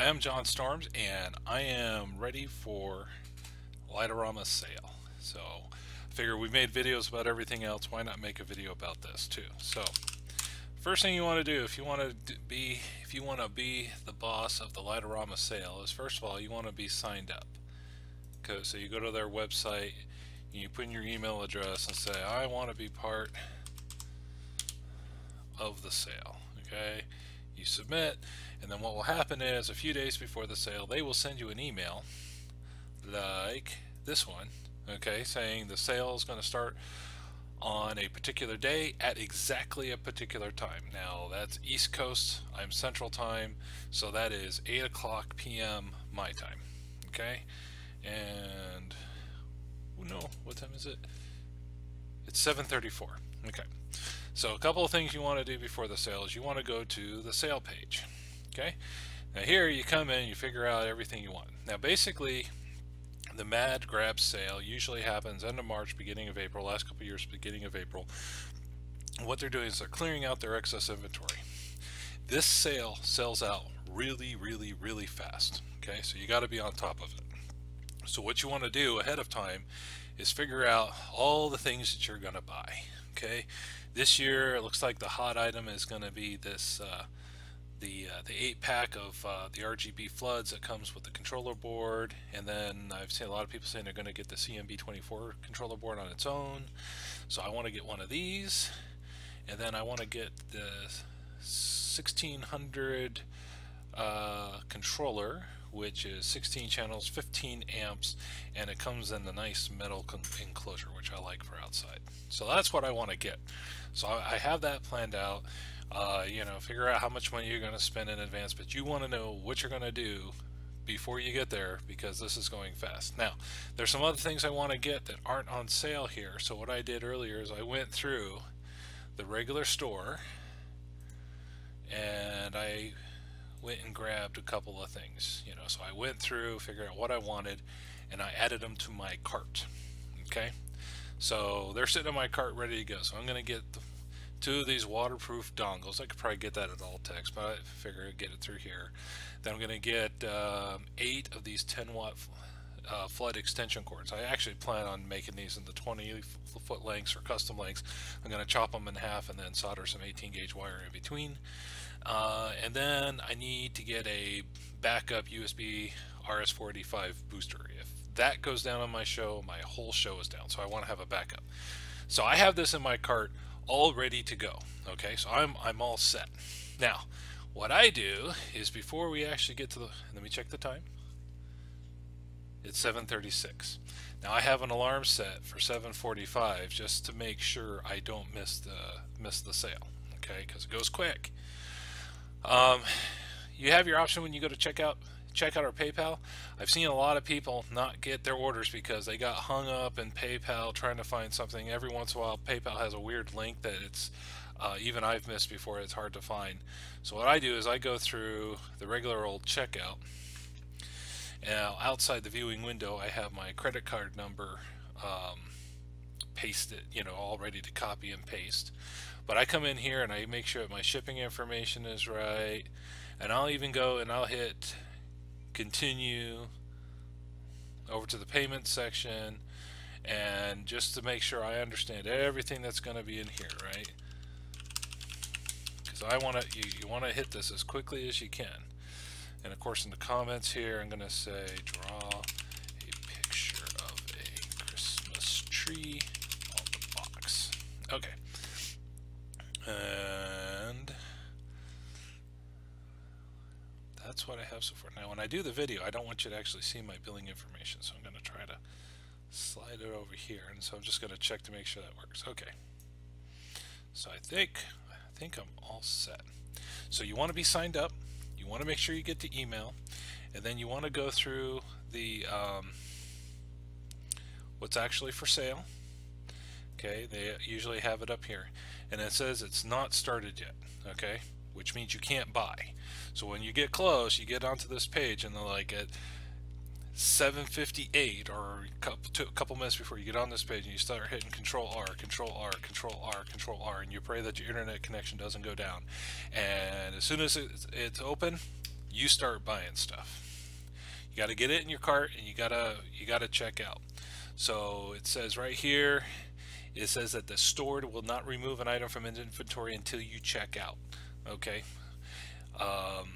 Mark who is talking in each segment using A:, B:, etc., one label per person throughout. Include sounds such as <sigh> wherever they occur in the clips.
A: Hi, I'm John Storms, and I am ready for Light-O-Rama sale. So, I figure we've made videos about everything else. Why not make a video about this too? So, first thing you want to do if you want to be if you want to be the boss of the Light-O-Rama sale is first of all you want to be signed up. Okay, so you go to their website, and you put in your email address and say I want to be part of the sale. Okay, you submit and then what will happen is a few days before the sale, they will send you an email like this one, okay, saying the sale is going to start on a particular day at exactly a particular time. Now that's East Coast, I'm Central Time, so that is 8 o'clock p.m. my time, okay? And, no, what time is it? It's 7.34, okay. So a couple of things you want to do before the sale is you want to go to the sale page. Okay, now here you come in, you figure out everything you want. Now basically, the Mad Grab sale usually happens end of March, beginning of April, last couple years, beginning of April. What they're doing is they're clearing out their excess inventory. This sale sells out really, really, really fast. Okay, so you got to be on top of it. So what you want to do ahead of time is figure out all the things that you're going to buy. Okay, this year it looks like the hot item is going to be this uh, the uh, the eight pack of uh, the RGB floods that comes with the controller board, and then I've seen a lot of people saying they're going to get the CMB24 controller board on its own. So I want to get one of these, and then I want to get the 1600 uh, controller, which is 16 channels, 15 amps, and it comes in the nice metal enclosure, which I like for outside. So that's what I want to get. So I have that planned out uh, you know, figure out how much money you're going to spend in advance, but you want to know what you're going to do before you get there because this is going fast. Now, there's some other things I want to get that aren't on sale here. So what I did earlier is I went through the regular store and I went and grabbed a couple of things, you know, so I went through, figured out what I wanted, and I added them to my cart. Okay, so they're sitting in my cart ready to go. So I'm going to get the two of these waterproof dongles. I could probably get that at Altex, but I figure I'd get it through here. Then I'm going to get um, eight of these 10 watt uh, flood extension cords. I actually plan on making these into 20 foot lengths or custom lengths. I'm going to chop them in half and then solder some 18 gauge wire in between. Uh, and then I need to get a backup USB RS485 booster. If that goes down on my show, my whole show is down. So I want to have a backup. So I have this in my cart all ready to go. Okay, so I'm, I'm all set. Now, what I do is before we actually get to the, let me check the time. It's 7.36. Now I have an alarm set for 7.45 just to make sure I don't miss the, miss the sale. Okay, because it goes quick. Um, you have your option when you go to checkout check out our PayPal. I've seen a lot of people not get their orders because they got hung up in PayPal trying to find something. Every once in a while, PayPal has a weird link that it's uh, even I've missed before. It's hard to find. So what I do is I go through the regular old checkout. Now outside the viewing window, I have my credit card number um, pasted, you know, all ready to copy and paste. But I come in here and I make sure that my shipping information is right. And I'll even go and I'll hit continue over to the payment section and just to make sure I understand everything that's going to be in here right because I want to you, you want to hit this as quickly as you can and of course in the comments here I'm going to say draw a picture of a Christmas tree on the box okay and that's what I have so far. Now, when I do the video, I don't want you to actually see my billing information, so I'm going to try to slide it over here. And so I'm just going to check to make sure that works. Okay. So I think, I think I'm all set. So you want to be signed up. You want to make sure you get the email. And then you want to go through the um, what's actually for sale. Okay, they usually have it up here. And it says it's not started yet. Okay, which means you can't buy. So when you get close, you get onto this page and they're like at 758 or a couple, two, a couple minutes before you get on this page and you start hitting control R, control R, control R, control R and you pray that your internet connection doesn't go down. And as soon as it's, it's open, you start buying stuff. You got to get it in your cart and you got to you got to check out. So it says right here it says that the store will not remove an item from inventory until you check out. Okay. Um,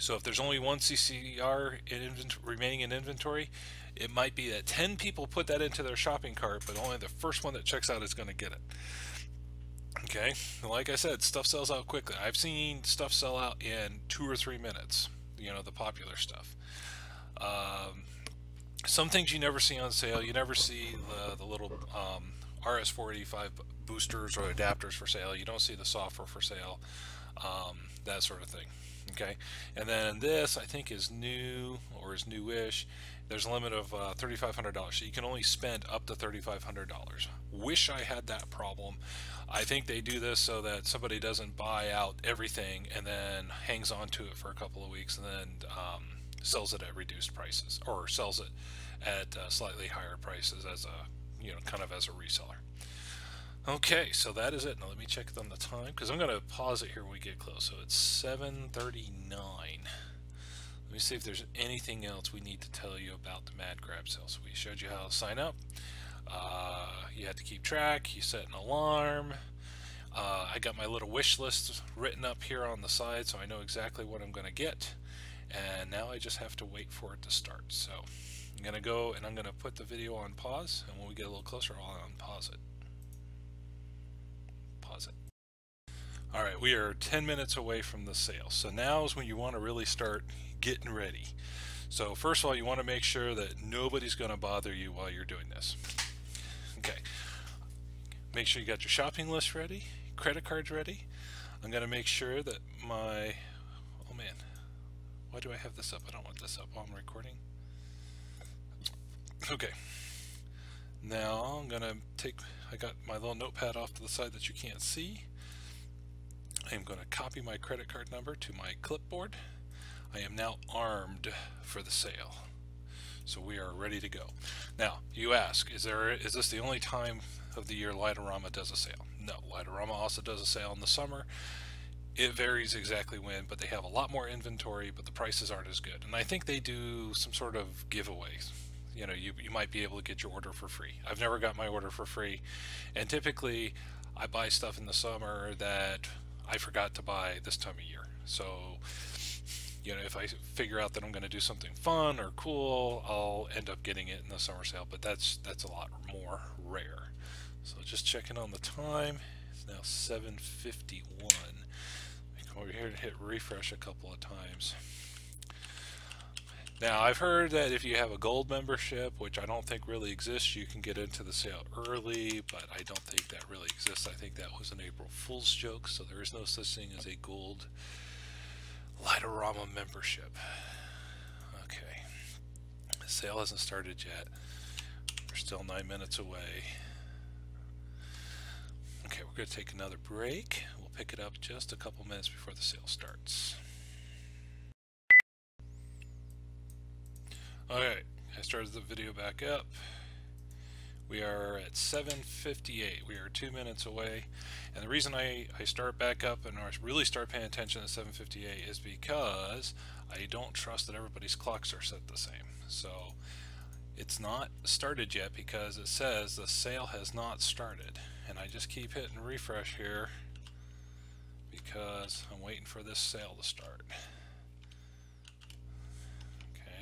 A: so if there's only one CCR in remaining in inventory, it might be that 10 people put that into their shopping cart, but only the first one that checks out is going to get it. Okay, like I said, stuff sells out quickly. I've seen stuff sell out in two or three minutes, you know, the popular stuff. Um, some things you never see on sale. You never see the, the little um, RS485 boosters or adapters for sale. You don't see the software for sale, um, that sort of thing. Okay, and then this I think is new or is newish. There's a limit of uh, $3,500, so you can only spend up to $3,500. Wish I had that problem. I think they do this so that somebody doesn't buy out everything and then hangs on to it for a couple of weeks and then um, sells it at reduced prices or sells it at uh, slightly higher prices as a you know, kind of as a reseller. Okay, so that is it. Now let me check on the time because I'm going to pause it here when we get close. So it's 7:39. Let me see if there's anything else we need to tell you about the Mad Grab sale. So we showed you how to sign up. Uh, you had to keep track. You set an alarm. Uh, I got my little wish list written up here on the side so I know exactly what I'm going to get. And now I just have to wait for it to start. So. I'm going to go and I'm going to put the video on pause, and when we get a little closer, I'll unpause it. It. Alright, we are 10 minutes away from the sale, so now is when you want to really start getting ready. So first of all, you want to make sure that nobody's going to bother you while you're doing this. Okay, make sure you got your shopping list ready, credit cards ready. I'm going to make sure that my, oh man, why do I have this up? I don't want this up while I'm recording. Okay. Now I'm going to take, I got my little notepad off to the side that you can't see. I am going to copy my credit card number to my clipboard. I am now armed for the sale. So we are ready to go. Now, you ask, is there is this the only time of the year Lightorama does a sale? No, Lightorama also does a sale in the summer. It varies exactly when, but they have a lot more inventory, but the prices aren't as good. And I think they do some sort of giveaways you know you, you might be able to get your order for free i've never got my order for free and typically i buy stuff in the summer that i forgot to buy this time of year. So you know if i figure out that i'm going to do something fun or cool i'll end up getting it in the summer sale but that's that's a lot more rare. So just checking on the time. It's now 751 come over here and hit refresh a couple of times now, I've heard that if you have a gold membership, which I don't think really exists, you can get into the sale early, but I don't think that really exists. I think that was an April Fool's joke, so there is no such thing as a gold Lightorama membership. Okay. The sale hasn't started yet. We're still nine minutes away. Okay, we're going to take another break. We'll pick it up just a couple minutes before the sale starts. Okay, I started the video back up. We are at 7.58. We are two minutes away. And the reason I, I start back up and I really start paying attention at 7.58 is because I don't trust that everybody's clocks are set the same. So it's not started yet because it says the sale has not started. And I just keep hitting refresh here because I'm waiting for this sale to start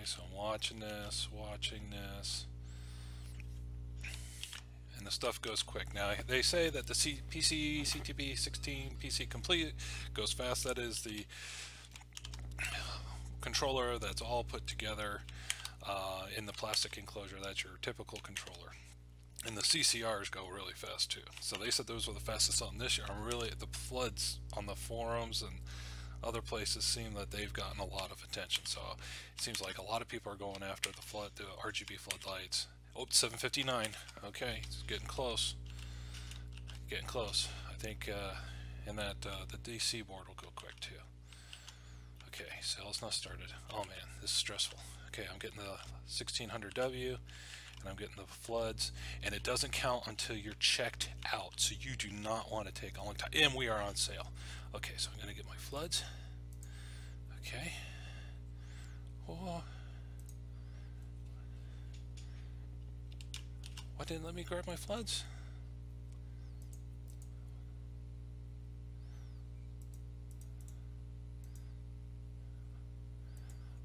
A: so I'm watching this, watching this. And the stuff goes quick. Now, they say that the C PC CTP 16 PC Complete goes fast. That is the controller that's all put together uh, in the plastic enclosure. That's your typical controller. And the CCRs go really fast too. So they said those were the fastest on this year. I'm really, the floods on the forums and other places seem that they've gotten a lot of attention. So it seems like a lot of people are going after the flood, the RGB floodlights. Oh, 759. Okay, it's getting close. Getting close. I think, uh, and that uh, the DC board will go quick too. Okay, sales not started. Oh man, this is stressful. Okay, I'm getting the 1600W and I'm getting the floods and it doesn't count until you're checked out so you do not want to take a long time and we are on sale okay so I'm gonna get my floods okay Whoa. Why didn't let me grab my floods?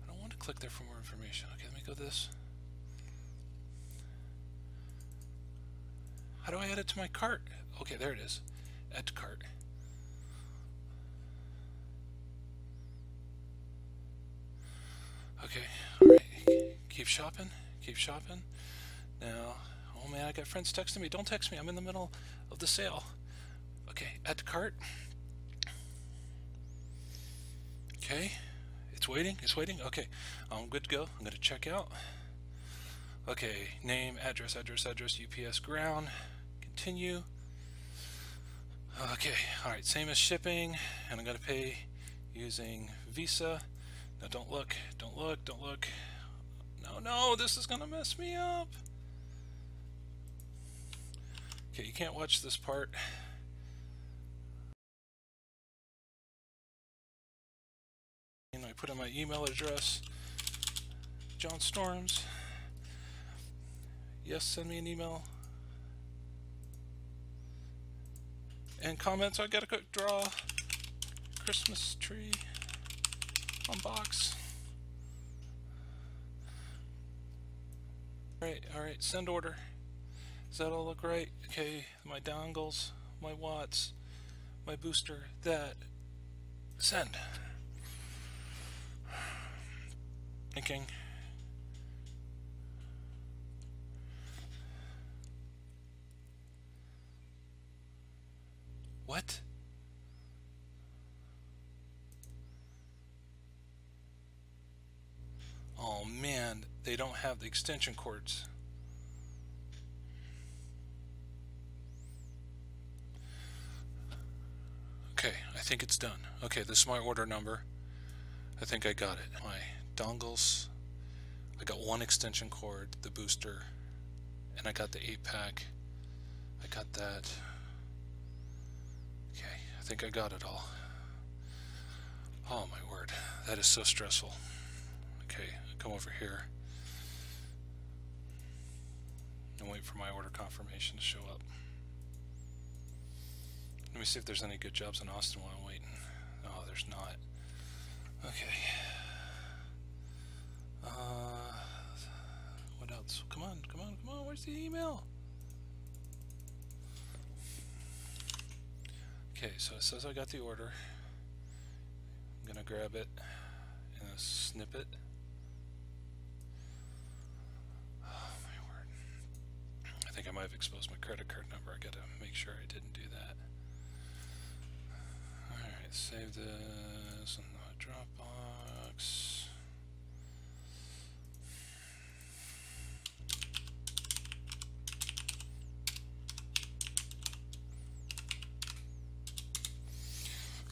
A: I don't want to click there for more information. Okay, let me go this. How do I add it to my cart? Okay, there it is. Add to cart. Okay, alright. Keep shopping. Keep shopping. Now, oh man, I got friends texting me. Don't text me. I'm in the middle of the sale. Okay, add to cart. Okay, it's waiting. It's waiting. Okay, I'm good to go. I'm going to check out. Okay, name, address, address, address, UPS ground. Continue. Okay, alright, same as shipping, and I'm going to pay using Visa. Now don't look, don't look, don't look. No, no, this is going to mess me up. Okay, you can't watch this part. And I put in my email address, John Storms. Yes, send me an email. And comments, I got a quick draw. Christmas tree on box. Alright, alright, send order. Does that all look right? Okay, my dongles, my watts, my booster, that. Send. Thinking. What? Oh man, they don't have the extension cords. Okay, I think it's done. Okay, this is my order number. I think I got it. My dongles. I got one extension cord, the booster, and I got the 8 pack. I got that. I think I got it all. Oh my word, that is so stressful. Okay, come over here and wait for my order confirmation to show up. Let me see if there's any good jobs in Austin while I'm waiting. Oh, there's not. Okay. Uh, what else? Come on, come on, come on. Where's the email? Okay, so it says I got the order. I'm gonna grab it and snip it. Oh my word. I think I might have exposed my credit card number. I gotta make sure I didn't do that. Alright, save this the Dropbox.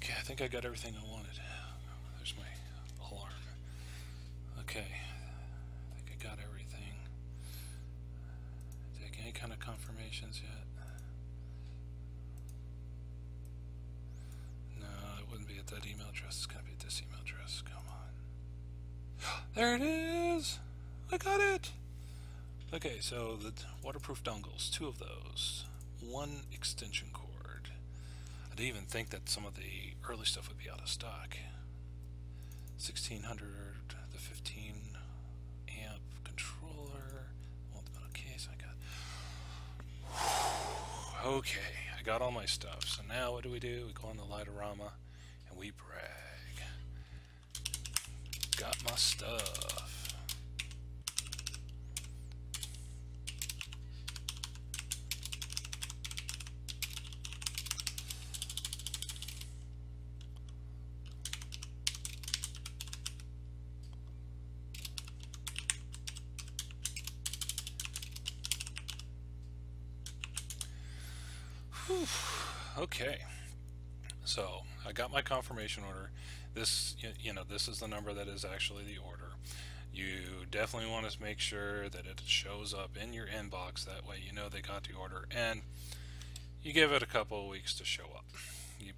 A: Okay, I think I got everything I wanted. There's my alarm. Okay, I think I got everything. Take any kind of confirmations yet? No, it wouldn't be at that email address. It's gonna be at this email address. Come on. <gasps> There it is! I got it! Okay, so the waterproof dongles, two of those. One extension cord. I didn't even think that some of the early stuff would be out of stock. 1600, the 15 amp controller. Multiple case, I got. <sighs> Okay, I got all my stuff. So now what do we do? We go on the Lightorama and we brag. Got my stuff. Whew. Okay, so I got my confirmation order. This, you know, this is the number that is actually the order. You definitely want to make sure that it shows up in your inbox. That way, you know they got the order, and you give it a couple of weeks to show up.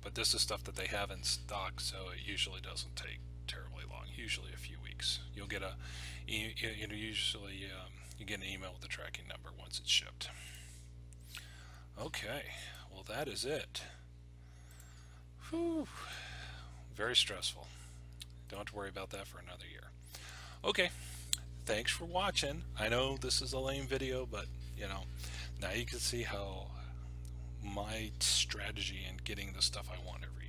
A: but this is stuff that they have in stock, so it usually doesn't take terribly long. Usually a few weeks. You'll get a, you, you know, usually um, you get an email with the tracking number once it's shipped. Okay, well that is it. Whew. Very stressful. Don't have to worry about that for another year. Okay, thanks for watching. I know this is a lame video, but you know, now you can see how my strategy in getting the stuff I want every